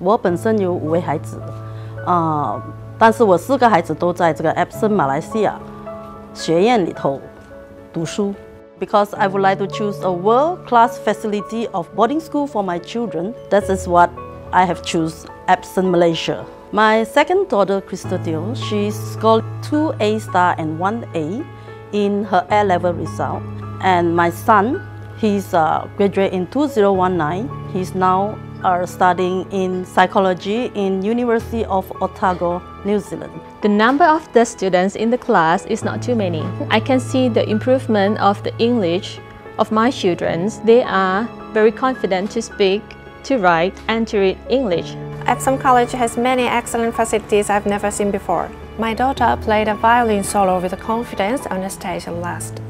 我本身有五位孩子，啊、呃，但是我四个孩子都在这个 Epsom 马来西亚学院里头读书。Because I would like to choose a world-class facility of boarding school for my children, this is what I have choose Epsom Malaysia. My second daughter, Christodil, she scored two A star and one A in her A level result. And my son, he's a graduate in 2019. He's now uh, studying in psychology in University of Otago, New Zealand. The number of the students in the class is not too many. I can see the improvement of the English of my children. They are very confident to speak, to write, and to read English. Epsom College has many excellent facilities I've never seen before. My daughter played a violin solo with confidence on the stage last.